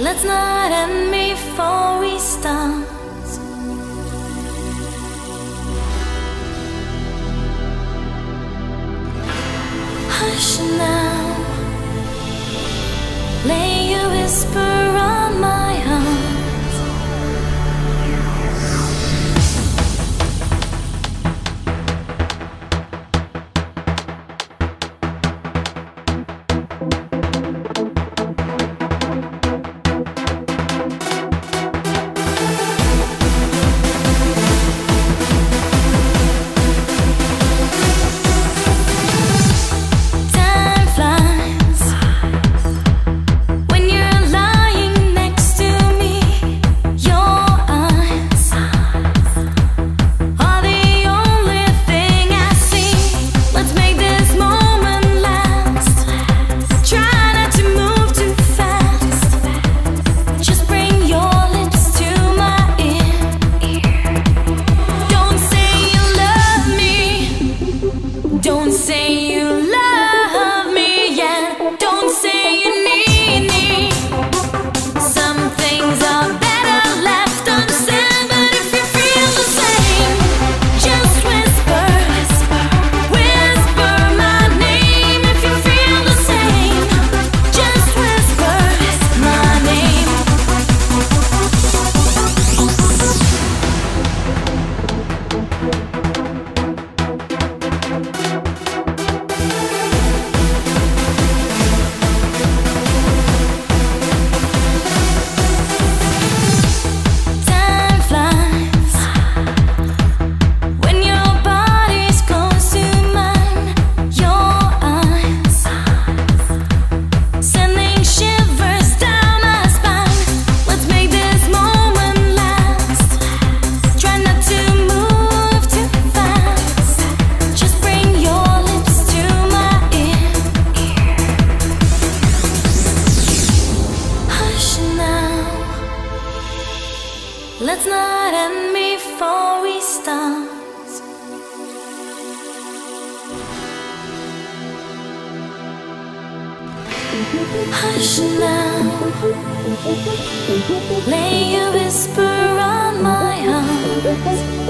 Let's not end before we start. Hush now. Let's not end before we start. Hush now, lay a whisper on my heart.